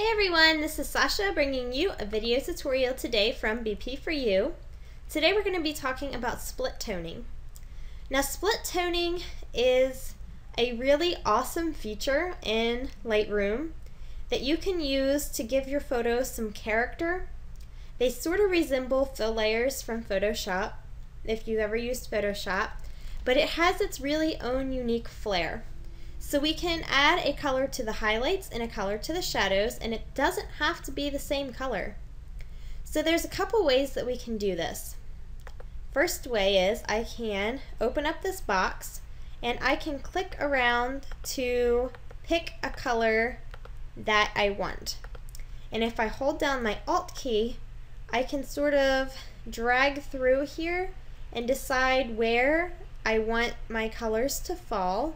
Hey everyone, this is Sasha bringing you a video tutorial today from BP4U. Today we're going to be talking about split toning. Now split toning is a really awesome feature in Lightroom that you can use to give your photos some character. They sort of resemble fill layers from Photoshop, if you've ever used Photoshop, but it has its really own unique flair. So we can add a color to the highlights and a color to the shadows, and it doesn't have to be the same color. So there's a couple ways that we can do this. First way is I can open up this box and I can click around to pick a color that I want. And if I hold down my Alt key, I can sort of drag through here and decide where I want my colors to fall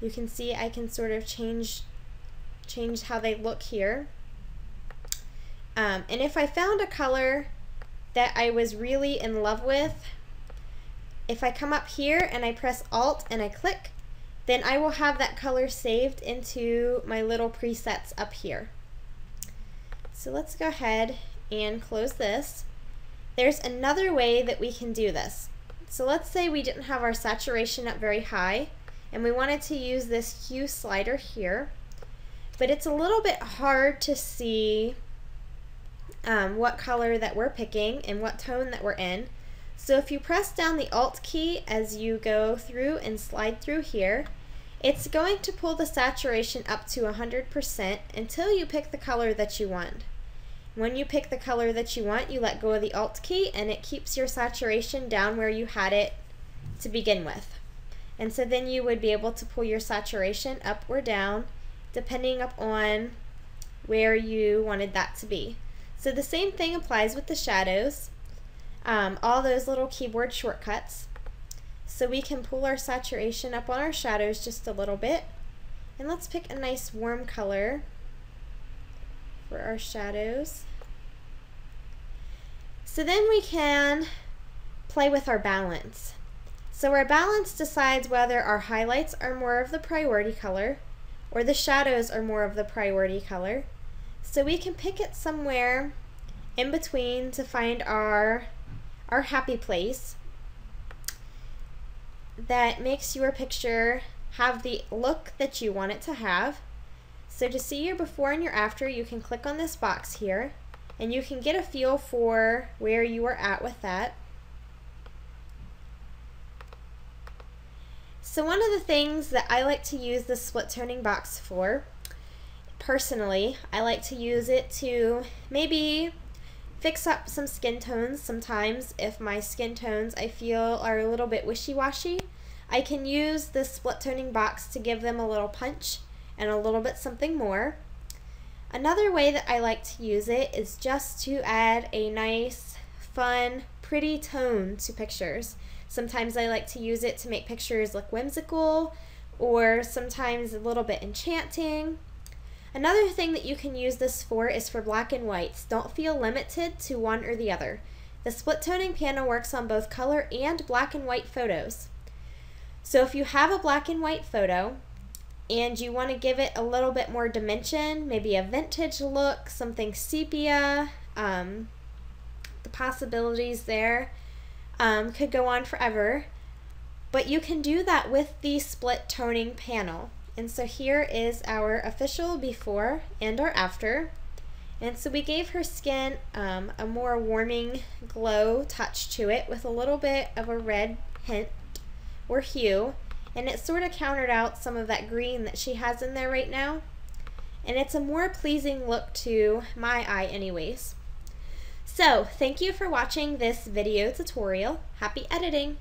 you can see I can sort of change change how they look here. Um, and if I found a color that I was really in love with, if I come up here and I press Alt and I click, then I will have that color saved into my little presets up here. So let's go ahead and close this. There's another way that we can do this. So let's say we didn't have our saturation up very high and we wanted to use this hue slider here. But it's a little bit hard to see um, what color that we're picking and what tone that we're in. So if you press down the alt key as you go through and slide through here it's going to pull the saturation up to 100% until you pick the color that you want. When you pick the color that you want you let go of the alt key and it keeps your saturation down where you had it to begin with and so then you would be able to pull your saturation up or down depending upon where you wanted that to be. So the same thing applies with the shadows, um, all those little keyboard shortcuts. So we can pull our saturation up on our shadows just a little bit. And let's pick a nice warm color for our shadows. So then we can play with our balance. So our balance decides whether our highlights are more of the priority color or the shadows are more of the priority color. So we can pick it somewhere in between to find our, our happy place that makes your picture have the look that you want it to have. So to see your before and your after, you can click on this box here and you can get a feel for where you are at with that. So one of the things that I like to use the split toning box for, personally, I like to use it to maybe fix up some skin tones sometimes if my skin tones I feel are a little bit wishy-washy. I can use this split toning box to give them a little punch and a little bit something more. Another way that I like to use it is just to add a nice, fun, pretty tone to pictures. Sometimes I like to use it to make pictures look whimsical or sometimes a little bit enchanting. Another thing that you can use this for is for black and whites. Don't feel limited to one or the other. The split toning panel works on both color and black and white photos. So if you have a black and white photo and you want to give it a little bit more dimension, maybe a vintage look, something sepia, um, the possibilities there, um, could go on forever. But you can do that with the split toning panel. And so here is our official before and our after. And so we gave her skin um, a more warming glow touch to it with a little bit of a red hint or hue. And it sort of countered out some of that green that she has in there right now. And it's a more pleasing look to my eye anyways. So, thank you for watching this video tutorial. Happy editing!